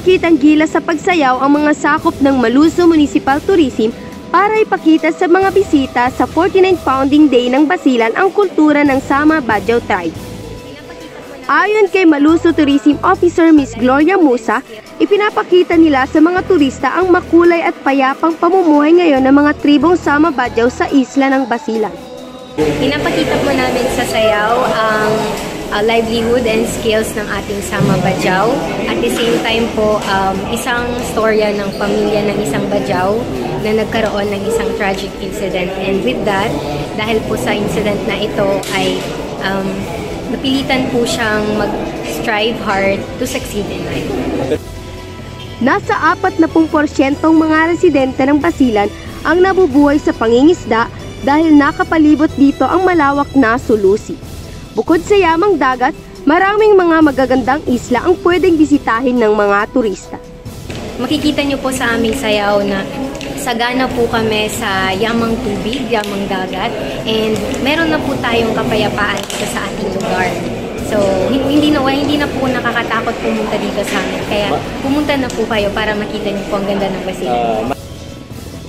Nagpakitang gila sa pagsayaw ang mga sakop ng Maluso Municipal Tourism para ipakita sa mga bisita sa 49 Founding Day ng Basilan ang kultura ng Sama Badyaw Tribe. Ayon kay Maluso Tourism Officer Miss Gloria Musa, ipinapakita nila sa mga turista ang makulay at payapang pamumuhay ngayon ng mga tribong Sama Badyaw sa isla ng Basilan. Pinapakita po namin sa sayaw ang uh, livelihood and skills ng ating Sama Badyaw. At the same time po, um, isang storya ng pamilya ng isang Badyaw na nagkaroon ng isang tragic incident. And with that, dahil po sa incident na ito ay um, napilitan po siyang mag-strive hard to succeed in life. Nasa 40% mga residente ng Basilan ang nabubuhay sa pangingisda dahil nakapalibot dito ang malawak na sulusi. Bukod sa yamang dagat, maraming mga magagandang isla ang pwedeng bisitahin ng mga turista. Makikita niyo po sa aming sayaw na sagana po kami sa yamang tubig, yamang dagat, and meron na po tayong kapayapaan dito sa ating lugar. So, hindi na, hindi na po nakakatakot pumunta dito sa amin. Kaya pumunta na po kayo para makita niyo po ang ganda ng Basilan.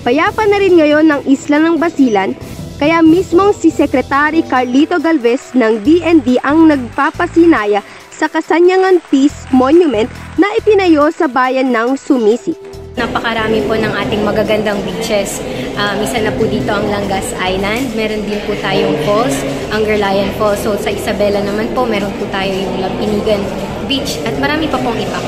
Payapa na rin ngayon ng isla ng Basilan, kaya mismong si Secretary Carlito Galvez ng DND ang nagpapasinaya sa Kasanyangan Peace Monument na ipinayo sa bayan ng Sumisi. Napakarami po ng ating magagandang beaches. Um, isa na po dito ang Langas Island. Meron din po tayong falls, ang Gerlayan Falls. So sa Isabela naman po, meron po tayo yung Lampinigan Beach at marami pa pong iba.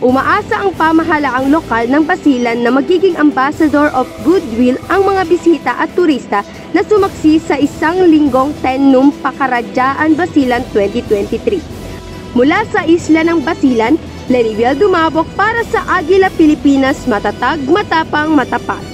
Umaasa ang pamahalaang lokal ng Basilan na magiging ambassador of goodwill ang mga bisita at turista na sumaksi sa isang linggong Tenum Pakaradyaan Basilan 2023. Mula sa isla ng Basilan, Leriviel Dumabok para sa Agila Pilipinas, matatag, matapang, matapat.